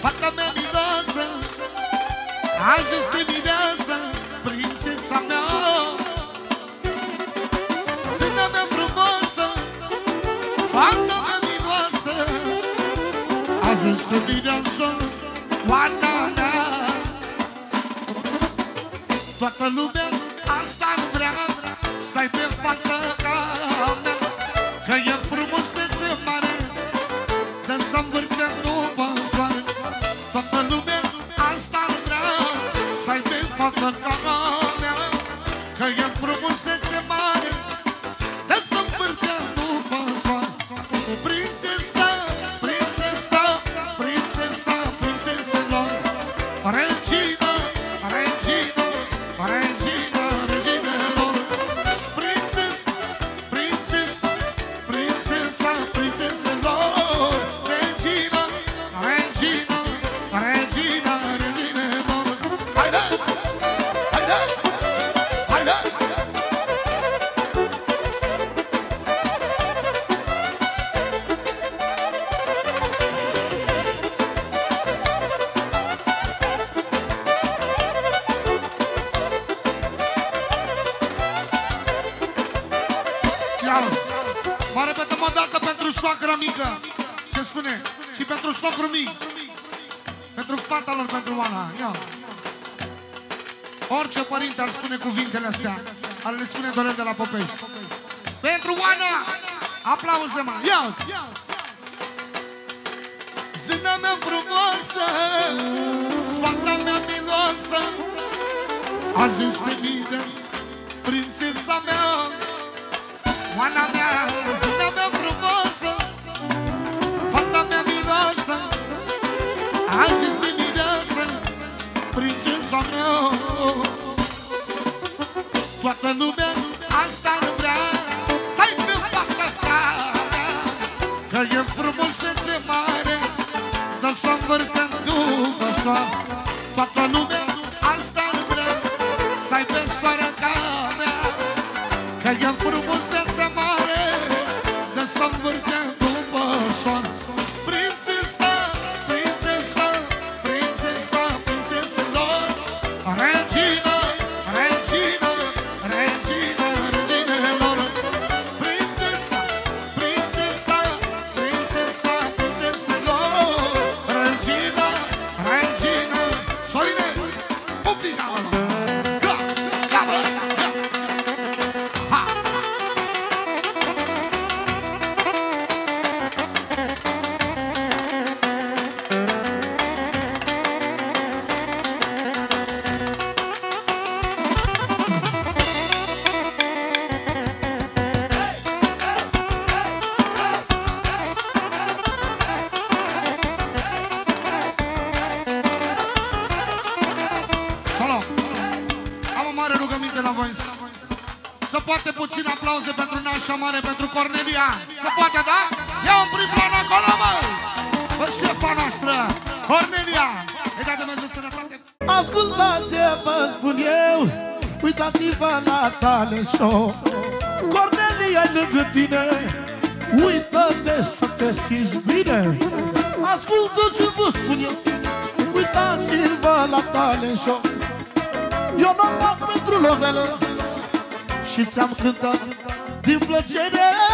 Fata mea miloasă Azi este dimineața Prințesa mea. Zâna mea frumoasă Fata mea miloasă Azi este dimineața Oana mea. Toată lumea asta ar vrea Să ai pe fata ca mea Că e frumusețe mare De să învârte după soare Toată lumea asta ar vrea. Să ai pe fata ca mea Că e frumusețe mare soacra mică Se spune. Și pentru socru mic. Pentru fata lor, pentru Oana. Ia. Orice părinte ar spune cuvintele astea Ar le spune Dorel de la Popești. Pentru Oana! Aplauze, mă. Ia Zâna mea frumoasă Fata mea miloasă Azi este Mides Prințesa mea Oana mea, zâna mea frumoasă Fata mea miloasă Azi este mireasă Prințesa mea Toată lumea asta ar vrea Să-i pe fata ta Că e frumusețe mare. Dar să învârte după soare Toată lumea asta ar vrea Să-i pe soarea ta mea la voi. Să poate puțin aplauze pentru nașa mare, pentru Cornelia. Se poate, da? Ia un prim plan acolo, mă! Bă, șefa noastră, Cornelia! Îi dea Dumnezeu sănătate! Ascultați ce vă spun eu Uitați-vă la talent show Cornelia e lângă tine Uită-te să te simți bine Ascultă ce vă spun eu Uitați-vă la talent show Eu n-am dat pentru lovelă Și ți-am cântat din plăcere